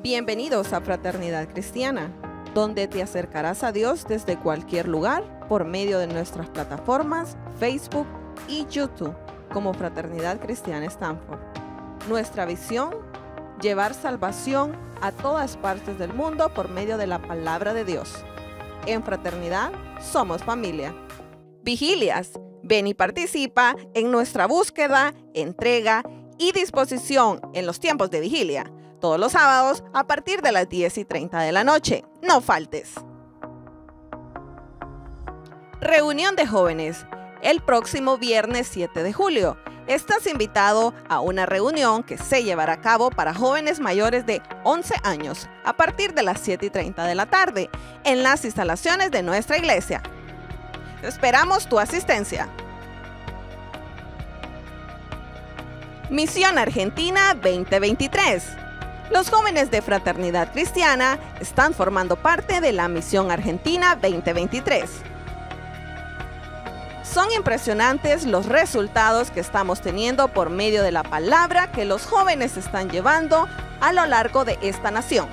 Bienvenidos a Fraternidad Cristiana, donde te acercarás a Dios desde cualquier lugar por medio de nuestras plataformas Facebook y YouTube como Fraternidad Cristiana Stanford. Nuestra visión, llevar salvación a todas partes del mundo por medio de la palabra de Dios. En Fraternidad somos familia. Vigilias, ven y participa en nuestra búsqueda, entrega y disposición en los tiempos de vigilia todos los sábados a partir de las 10 y 30 de la noche. No faltes. Reunión de jóvenes. El próximo viernes 7 de julio. Estás invitado a una reunión que se llevará a cabo para jóvenes mayores de 11 años a partir de las 7 y 30 de la tarde en las instalaciones de nuestra iglesia. Esperamos tu asistencia. Misión Argentina 2023. Los jóvenes de Fraternidad Cristiana están formando parte de la Misión Argentina 2023. Son impresionantes los resultados que estamos teniendo por medio de la palabra que los jóvenes están llevando a lo largo de esta nación.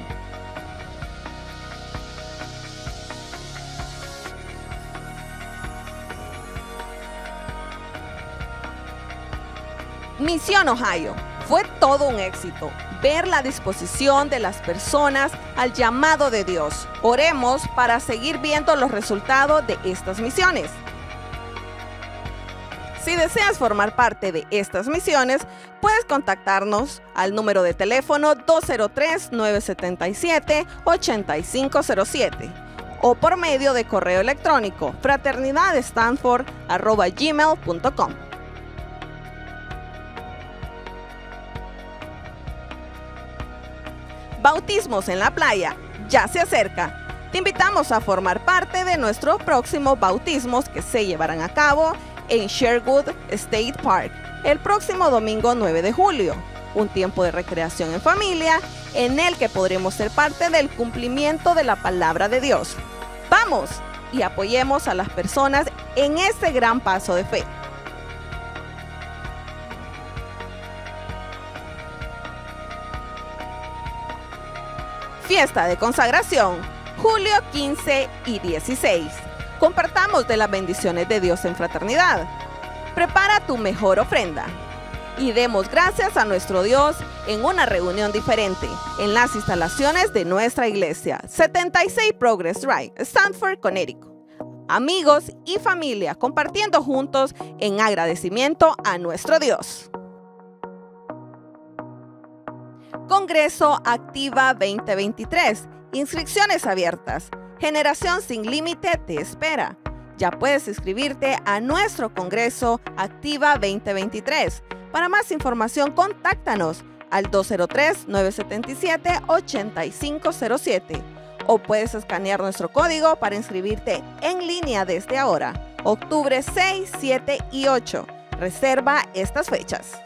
Misión Ohio. Fue todo un éxito ver la disposición de las personas al llamado de Dios. Oremos para seguir viendo los resultados de estas misiones. Si deseas formar parte de estas misiones, puedes contactarnos al número de teléfono 203-977-8507 o por medio de correo electrónico fraternidadstanford.gmail.com. Bautismos en la playa ya se acerca. Te invitamos a formar parte de nuestros próximos bautismos que se llevarán a cabo en Sherwood State Park el próximo domingo 9 de julio. Un tiempo de recreación en familia en el que podremos ser parte del cumplimiento de la palabra de Dios. Vamos y apoyemos a las personas en este gran paso de fe. Fiesta de consagración, julio 15 y 16. Compartamos de las bendiciones de Dios en fraternidad. Prepara tu mejor ofrenda y demos gracias a nuestro Dios en una reunión diferente en las instalaciones de nuestra iglesia, 76 Progress Drive, Stanford, Connecticut. Amigos y familia compartiendo juntos en agradecimiento a nuestro Dios. Congreso Activa 2023. Inscripciones abiertas. Generación sin límite te espera. Ya puedes inscribirte a nuestro Congreso Activa 2023. Para más información, contáctanos al 203-977-8507 o puedes escanear nuestro código para inscribirte en línea desde ahora, octubre 6, 7 y 8. Reserva estas fechas.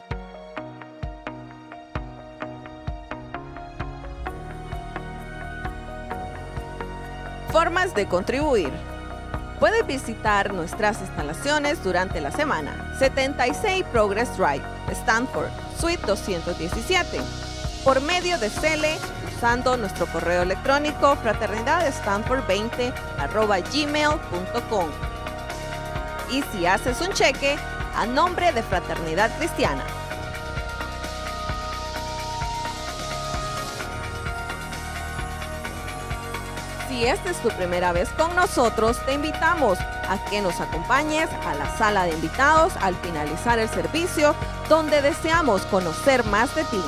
Formas de contribuir. Puedes visitar nuestras instalaciones durante la semana. 76 Progress Drive, Stanford, Suite 217. Por medio de CELE, usando nuestro correo electrónico fraternidadstanford20 gmail.com. Y si haces un cheque, a nombre de Fraternidad Cristiana. Si esta es tu primera vez con nosotros, te invitamos a que nos acompañes a la sala de invitados al finalizar el servicio, donde deseamos conocer más de ti.